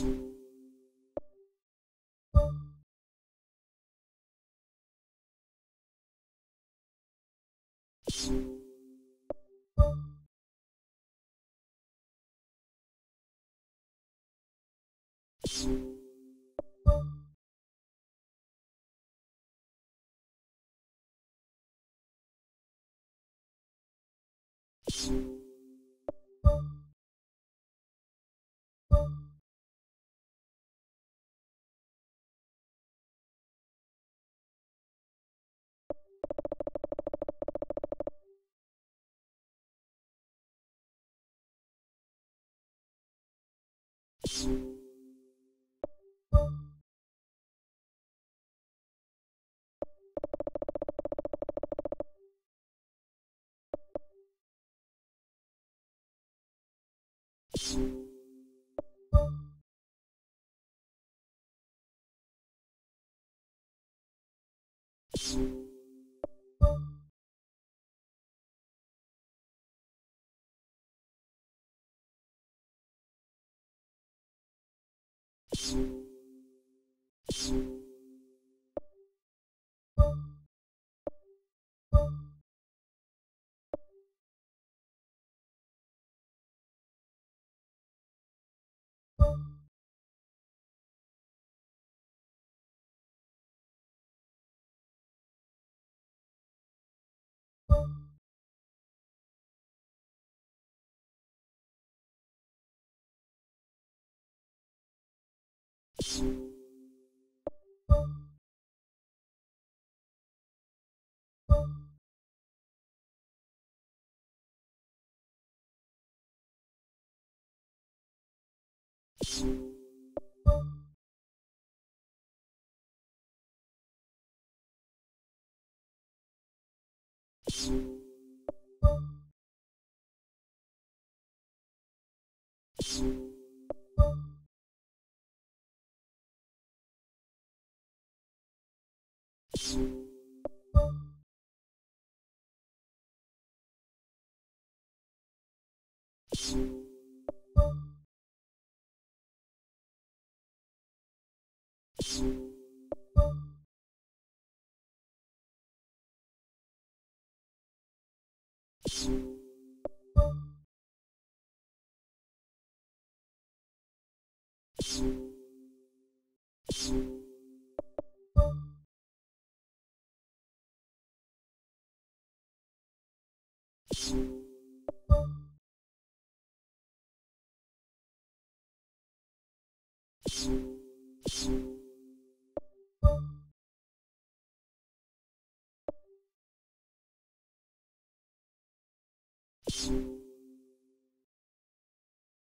you。you you you you you